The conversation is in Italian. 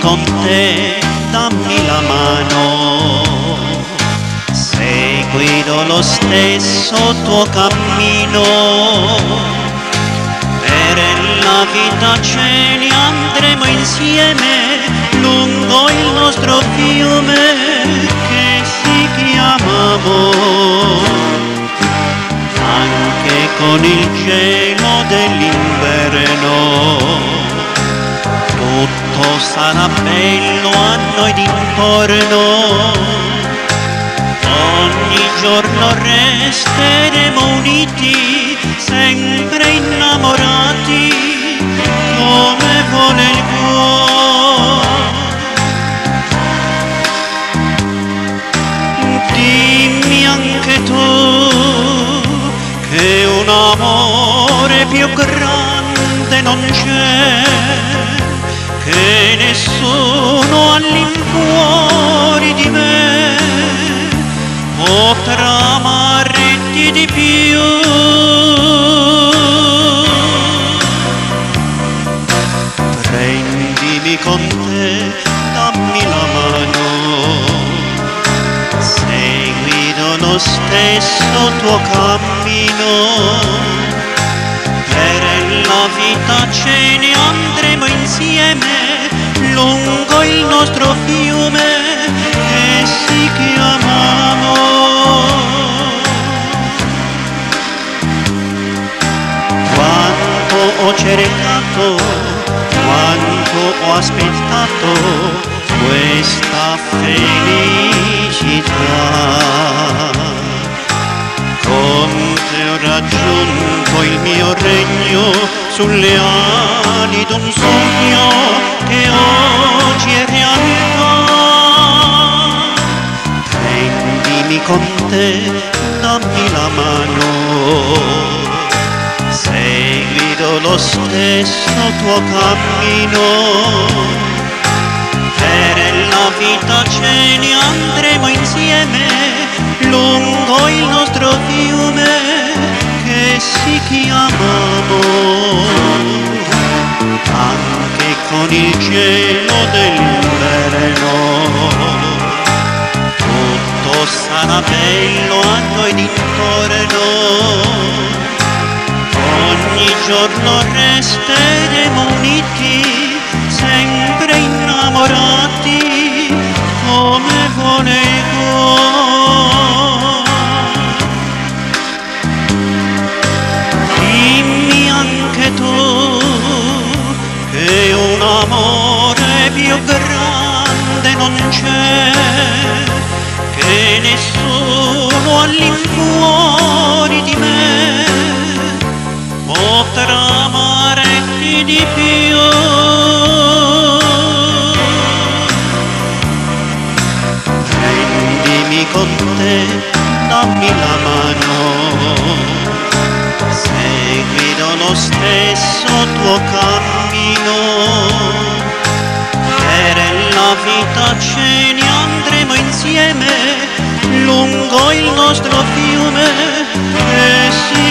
con te, dammi la mano. Seguirò lo stesso tuo cammino. Per la vita ce ne andremo insieme lungo il nostro fiume che si chiama amore anche con il gelo dell'inverno. Tutto sarà bello a noi d'intorno. Ogni giorno resteremo uniti, sempre innamorati, come vuole il cuore. Dimmi anche tu che un amore più grande non c'è, nessuno all'infuori di me potrà amarti di più. Prendimi con te, dammi la mano seguirò lo stesso tuo cammino. Per la vita ce ne andremo insieme lungo il nostro fiume che si chiama amore. Quanto ho cercato, quanto ho aspettato questa felicità. Con te ho raggiunto il mio regno sulle ali d'un sogno che oggi è realtà. Prendimi con te, dammi la mano seguirò lo stesso tuo cammino. Per la vita ce ne andremo insieme lungo il nostro fiume che si chiama amore. Sarà bello a noi d'intorno. Ogni giorno resteremo uniti, sempre innamorati, come cuore. Dimmi anche tu che un amore più grande non c'è, che nessuno all'infuori di me potrà amarti di più. Prendimi con te, dammi la mano, seguirò lo stesso tuo cammino. Vita ce ne andremo insieme lungo il nostro fiume che si